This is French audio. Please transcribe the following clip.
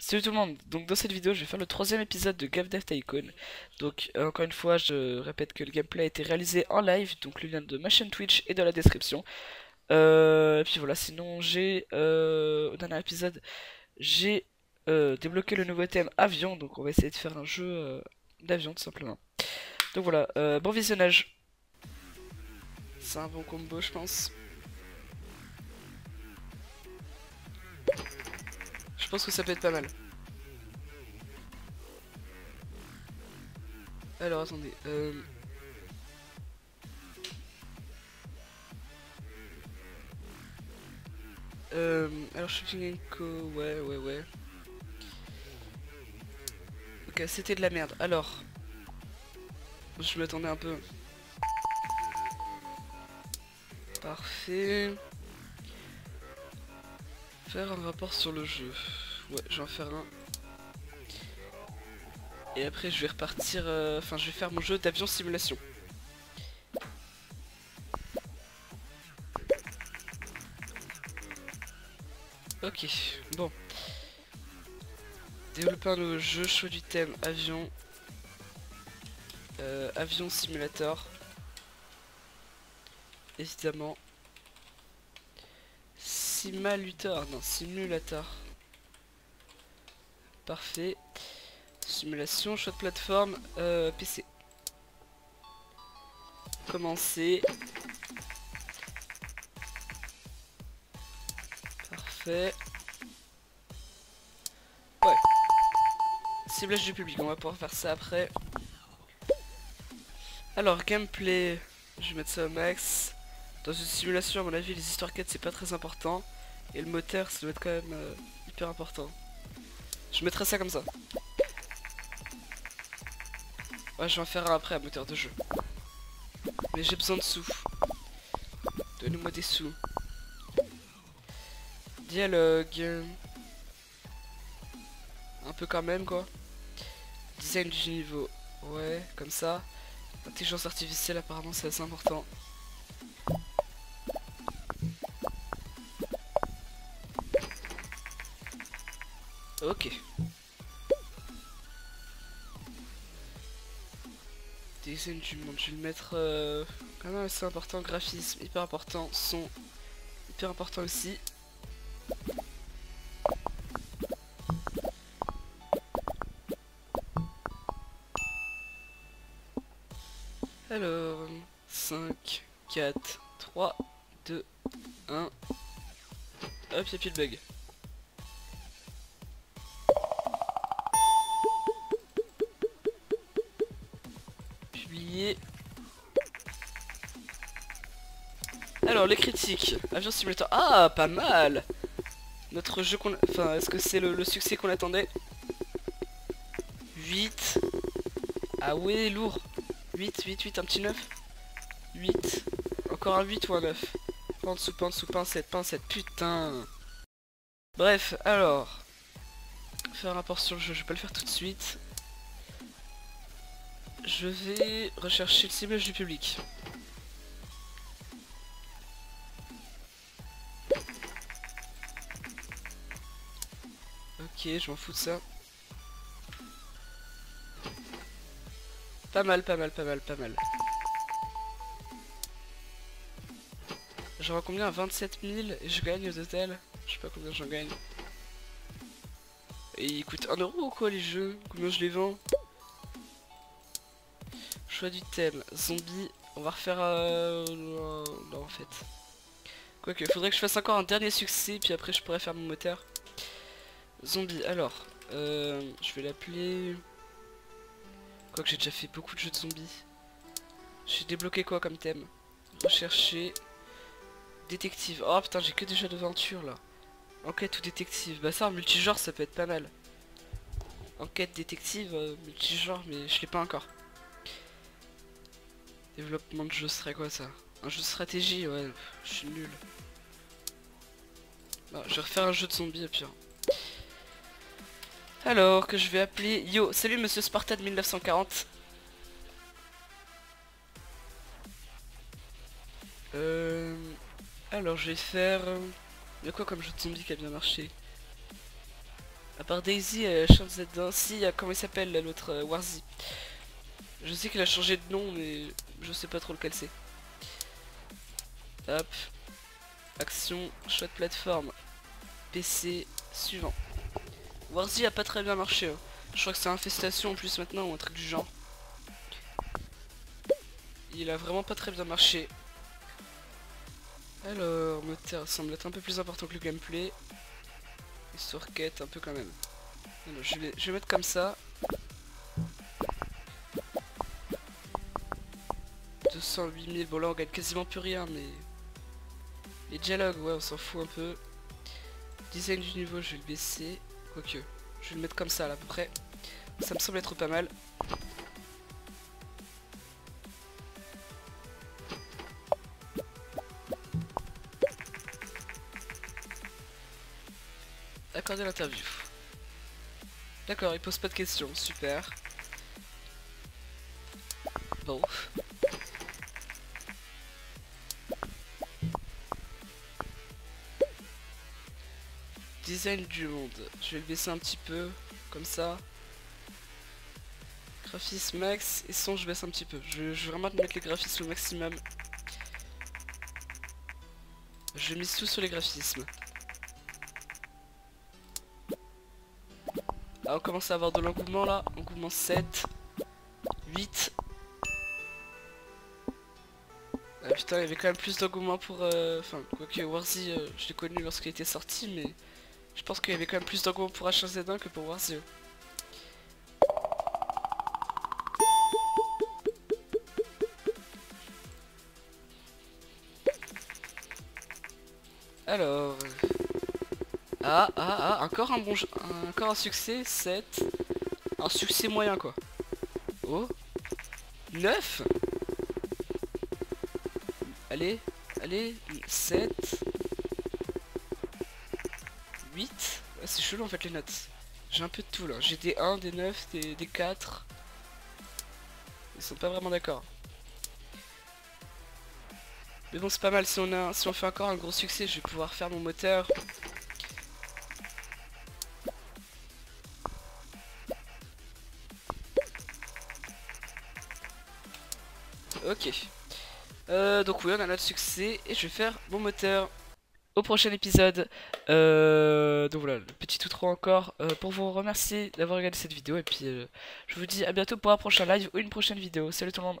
Salut tout le monde, donc dans cette vidéo je vais faire le troisième épisode de GaveDev Tycoon. Donc encore une fois je répète que le gameplay a été réalisé en live, donc le lien de ma chaîne Twitch est dans la description. Euh, Et puis voilà, sinon j'ai, euh, au dernier épisode, j'ai euh, débloqué le nouveau thème avion. Donc on va essayer de faire un jeu d'avion tout simplement. Donc voilà, bon visionnage. C'est un bon combo je pense Je pense que ça peut être pas mal. Alors attendez. Euh... Euh, alors shooting co, ouais ouais ouais. Ok c'était de la merde. Alors, je m'attendais un peu. Parfait. Faire un rapport sur le jeu. Ouais, je vais en faire un. Et après, je vais repartir. euh, Enfin, je vais faire mon jeu d'avion simulation. Ok, bon. Développer un nouveau jeu, choix du thème avion. Euh, avion simulator. Évidemment. Simulator, non, simulator. Parfait. Simulation, choix de plateforme, euh, PC. Commencer. Parfait. Ouais. Ciblage du public, on va pouvoir faire ça après. Alors, gameplay, je vais mettre ça au max. Dans une simulation, à mon avis, les histoires quêtes c'est pas très important. Et le moteur, ça doit être quand même euh, hyper important. Je mettrai ça comme ça. Ouais, je vais en faire un après, un moteur de jeu. Mais j'ai besoin de sous. Donnez-moi des sous. Dialogue. Un peu quand même, quoi. Design du niveau. Ouais, comme ça. Intelligence artificielle, apparemment, c'est assez important. Ok. Design du monde, je vais le mettre euh, quand même assez important. Graphisme, hyper important. Son, hyper important aussi. Alors, 5, 4, 3, 2, 1. Hop, y'a plus de bug. Alors, les critiques. Avion simulator. Ah, pas mal Notre jeu qu'on... Enfin, est-ce que c'est le, succès qu'on attendait? 8. Ah ouais, lourd. 8, 8, 8, un petit 9. 8. Encore un 8 ou un 9. Pas en dessous, pas en dessous, pas un 7, pas un 7. Putain. Bref, alors. Faire un rapport sur le jeu, je vais pas le faire tout de suite. Je vais rechercher le ciblage du public. Ok, je m'en fous de ça. Pas mal, pas mal, pas mal, pas mal. J'en combien 27 000 et je gagne au total? Je sais pas combien j'en gagne. Et ils coûtent 1 euro ou quoi les jeux? Combien je les vends? Choix du thème, zombie, on va refaire euh... Non en fait. Quoique, faudrait que je fasse encore un dernier succès, puis après je pourrais faire mon moteur. Zombie, alors, euh, je vais l'appeler... Quoique j'ai déjà fait beaucoup de jeux de zombies. J'ai débloqué quoi comme thème? Rechercher... Détective. Oh putain, j'ai que des jeux d'aventure là. Enquête ou détective. Bah ça, en multigenre, ça peut être pas mal. Enquête, détective, euh, multigenre, mais je l'ai pas encore. Développement de jeu serait quoi ça? Un jeu de stratégie, ouais, je suis nul. Bah, je vais refaire un jeu de zombies pire. Alors, que je vais appeler... Yo, salut monsieur Spartan 1940. Euh... Alors, je vais faire... Y a quoi comme jeu de zombie qui a bien marché? À part Daisy, elle change Z1. Si, comment il s'appelle l'autre euh, Warzy? Je sais qu'il a changé de nom, mais je sais pas trop lequel c'est. Hop. Action, choix de plateforme. PC, suivant. Warzy a pas très bien marché. Hein. Je crois que c'est infestation en plus maintenant ou un truc du genre. Il a vraiment pas très bien marché. Alors, moteur semble être un peu plus important que le gameplay. Et sourquette un peu quand même. Je vais, je mettre comme ça. 208 000, bon là on gagne quasiment plus rien mais... Les dialogues, ouais on s'en fout un peu. Design du niveau, je vais le baisser. Quoique, je vais le mettre comme ça là, à peu près. Ça me semble être pas mal. Accorder l'interview. D'accord, il pose pas de questions, super. Bon. Design du monde. Je vais le baisser un petit peu, comme ça. Graphisme max et son je baisse un petit peu. Je, vais vraiment mettre les graphismes au maximum. Je mise tout sur les graphismes. Ah, on commence à avoir de l'engouement là. Engouement 7. 8. Ah putain, il y avait quand même plus d'engouement pour... Euh, enfin, quoique Warzy, euh, je l'ai connu lorsqu'il était sorti, mais... Je pense qu'il y avait quand même plus d'engouement pour H1Z1 que pour Warzy. Alors... Ah, ah, ah, encore un bon... Encore un succès, 7. Un succès moyen, quoi. Oh 9 Allez, allez, 7 8 C'est chelou en fait les notes. J'ai un peu de tout là. J'ai des 1, des 9, des, des 4. Ils sont pas vraiment d'accord. Mais bon, c'est pas mal. Si on, a, si on fait encore un gros succès, je vais pouvoir faire mon moteur. Ok. Euh, donc oui, on a notre succès et je vais faire mon moteur au prochain épisode. Euh, donc voilà, le petit outro encore euh, pour vous remercier d'avoir regardé cette vidéo et puis je vous dis à bientôt pour un prochain live ou une prochaine vidéo. Salut tout le monde